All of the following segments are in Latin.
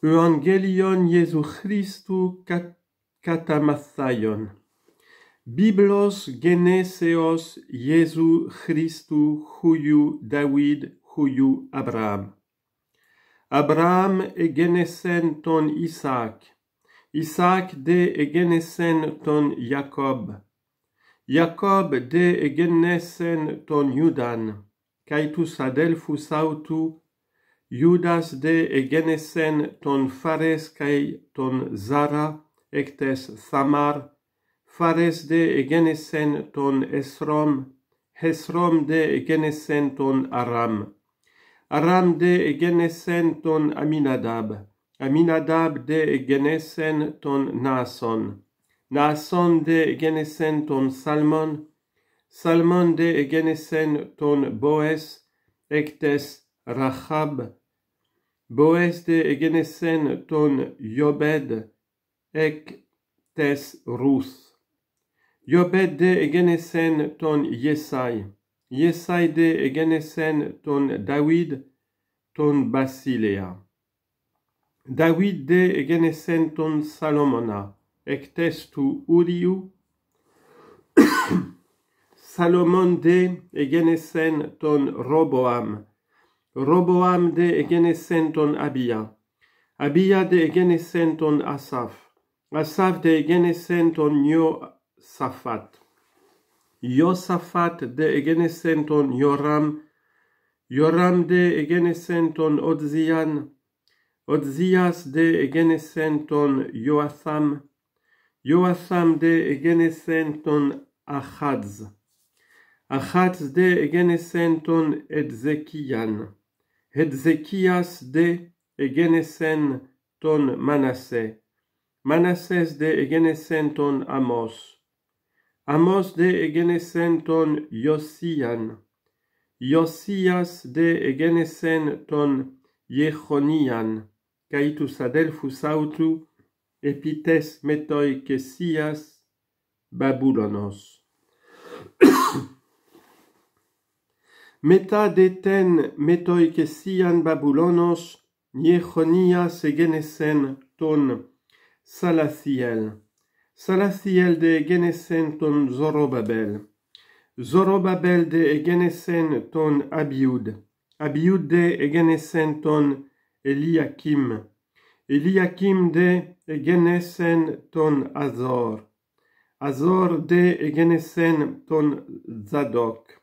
Evangelion Jesu Christu cat catamathaion. Biblos geneseos Jesu Christu huiu David huiu Abraham. Abraham egenesen ton Isaac. Isaac de egenesen ton Jacob. Jacob de egenesen ton Judan. Caetus adelfus autu Judas de Egenesen ton Fares kai ton Zara ectes Thamar. Fares de Egenesen ton Esrom. Hesrom de Egenesen ton Aram. Aram de Egenesen ton Aminadab. Aminadab de Egenesen ton Nason Nason de Egenesen ton Salmon. Salmon de Egenesen ton Boes ectes Rachab, Boes de egenesen ton Jobed, ec tes Ruth. Jobed de egenesen ton Yesai, Yesai de egenesen ton David, ton Basilea. David de egenesen ton Salomona, ec tes tu Uriu. Salomon de egenesen ton Roboam, Roboam de Egenesenton Abia, Abia de Egenesenton Asaf, Asaf de Egenesenton Yosafat, Josafat de Egenesenton Joram, Joram de Egenesenton Odzian, Odzias de Egenesenton Joatham, Joatham de Egenesenton Achaz, Achaz de Egenesenton Edzekian, Hezekias de Egenesen ton Manasseh, Manasses de Egenesen ton Amos, Amos de Egenesen ton Josian, Josias de Egenesen ton Jechonian, caitus adelfus autu, epites metoi Kesias, Babulonos. μετά δε τέν με το οικεσίαν Βαβυλώνος, Ιεχονίας εγένεσεν τον Σαλασιέλ. Σαλασιέλ δε εγένεσεν τον Ζωροβαμπέλ. Ζωροβαμπέλ δε εγένεσεν τον Αβιούδ. Αβιούδ δε εγένεσεν τον Ελιακίμ. Ελιακίμ δε εγένεσεν τον Αζόρ. Αζόρ δε εγένεσεν τον Ζαδόκ.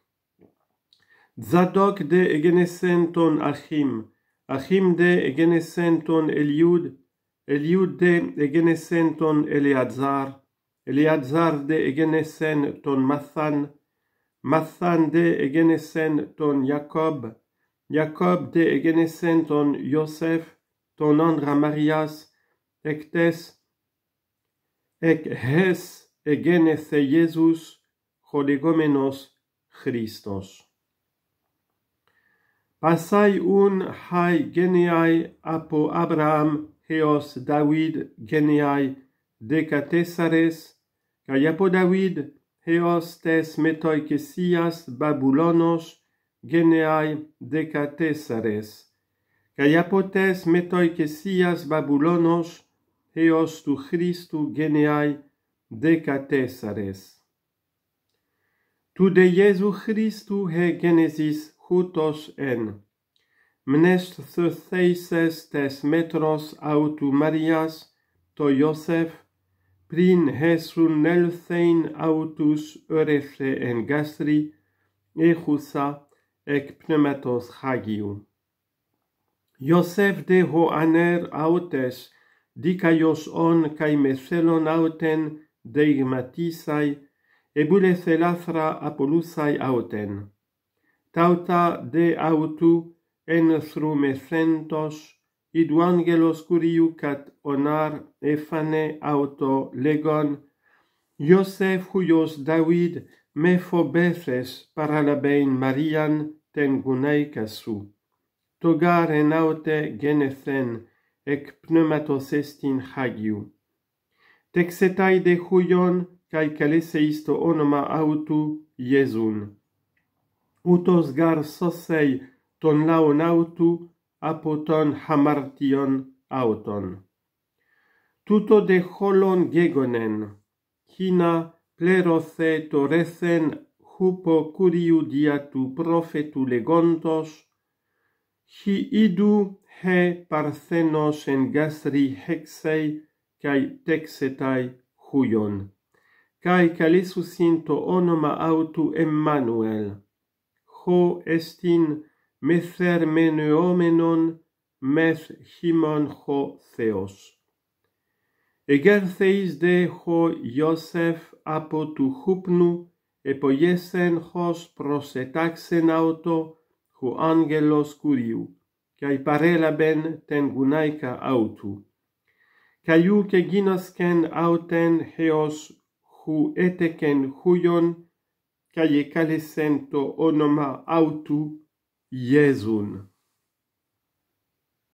Zadok δε εγένεσεν τον Αρχίμ, Αρχίμ δε εγένεσεν τον Ελιούδ, Ελιούδ δε εγένεσεν τον Ελιατζάρ, Ελιατζάρ δε εγένεσεν τον Μαθάν, Μαθάν δε εγένεσεν τον Ιακώβ, Ιακώβ δε εγένεσεν τον Ιωσέφ, τον άντρα Μαριάς, εκτές, εκ χες εγένεθε Ιησούς, χορηγόμενος Χριστός ασάι ούν χάι γενιάι από Αβραάμ έως Δαβίδ γενιάι δέκα τέσσαρες, και από Δαβίδ έως τες μετοικεσίας Βαβυλώνος γενιάι δέκα τέσσαρες, και από τες μετοικεσίας Βαβυλώνος έως του Χριστού γενιάι δέκα τέσσαρες. Του δε Ιησού Χριστού ε γενεζείς hutos en. Mnest theises tes metros autu Marias, to Iosef, prin hesun nelthein autus orefe en gastri, echusa ec pneumatos hagiu. Iosef de ho aner autes, dicaios on cae meselon auten deigmatisai, ebule apolusai auten tauta de autu en thrumecentos id angelos curiu cat onar efane auto legon Iosef huios David me fobeses para la bein Marian ten gunei casu. Togar en aute genethen ec pneumatos estin hagiu. Texetai de huion cae calese isto onoma autu Iesun utos gar sosei ton laon autu apoton hamartion auton. Tuto de holon gegonen, hina plerose toresen hupo curiu diatu profetu legontos, hi idu he parthenos en gasri hexei kai texetai huion, kai calisusinto onoma autu Emmanuel. χω εστίν μεθερμενεόμενον μεθ χήμον χω Θεός. Εγέρθεις δε χω Ιώσεφ από του χούπνου, επογέσεν χως προσετάξεν αυτο, χω άγγελος κουρίου, καί παρέλαβεν τεν γουνάικα αυτού. Καί και γίνοσκεν αυτεν χεός, χου έτεκεν χούιον, cae calesento onoma autu Iesun.